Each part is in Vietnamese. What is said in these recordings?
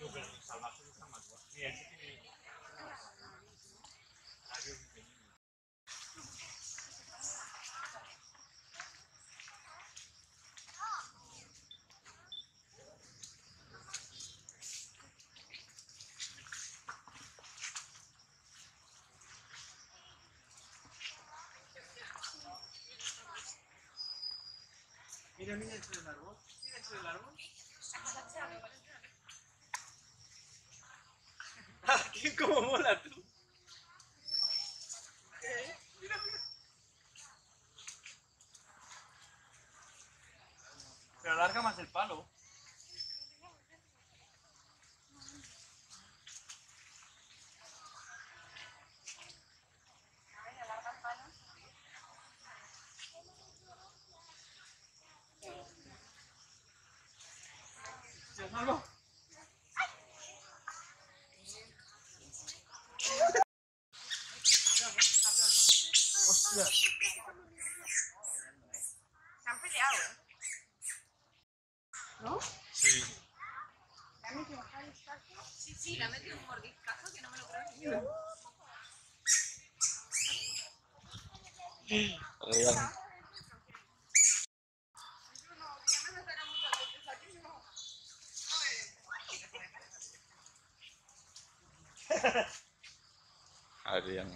Yo creo que salvarse no está. Mira, mira eso del árbol. Mira del árbol. Ah, ¿quién cómo mola Llámalo. Hostia. Se han peleado, ¿eh? ¿No? Sí. ¿Le ha metido un jaliscazo? Sí, sí, le ha metido un mordiscazo que no me lo creo ni yo. Ada yang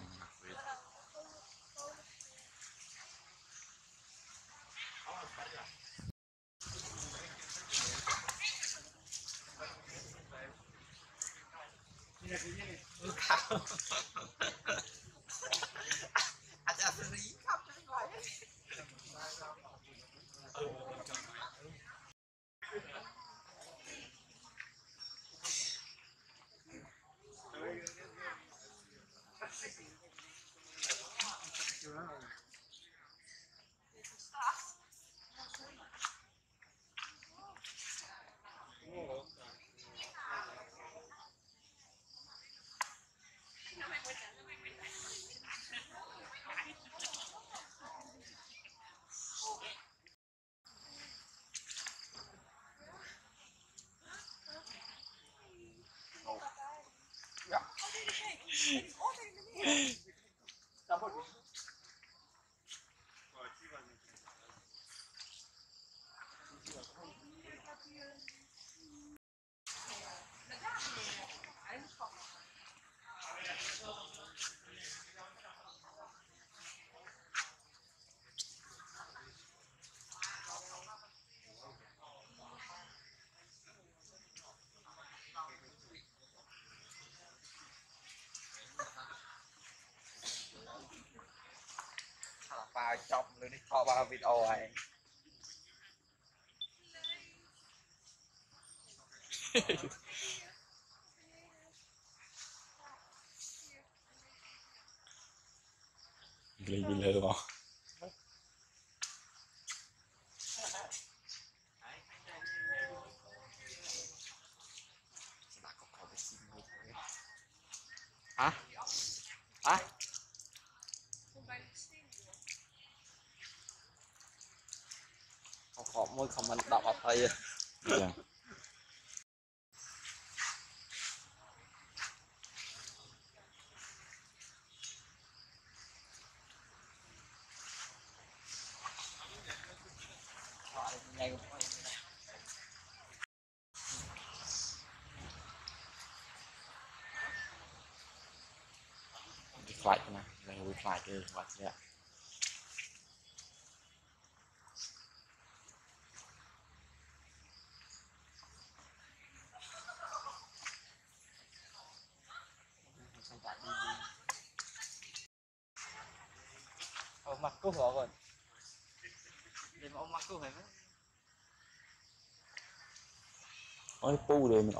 này. gila-gila mau. Nak kau kau besi ni. Hah? Hah? Đọc vào thầy. Iya. Nhanh. Di flight na, yang di flight ke cô hổ rồi. Để mà ông cô phải mấy. Oh, ini pu dia min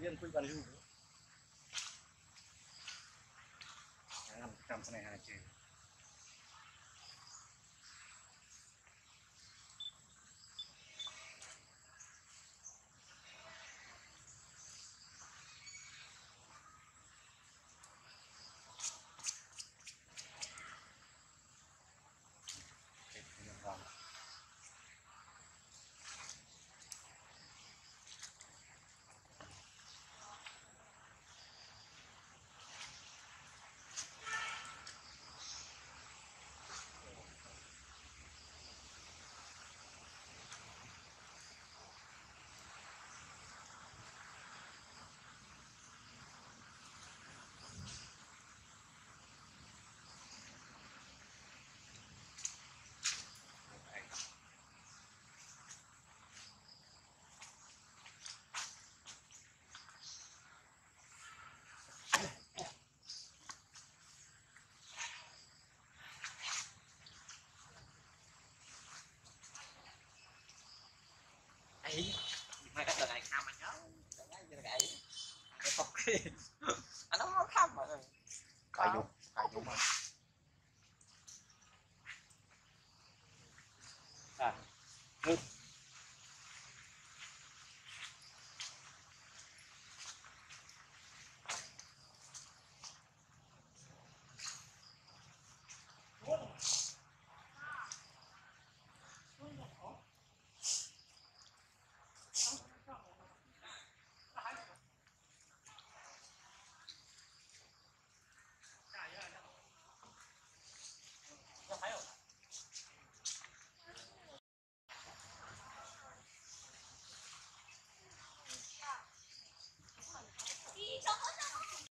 om dia. viênคุยกันอยู่ทำทำเสน่หาเจอ anh không khăm mà phải dũng phải dũng mà. À.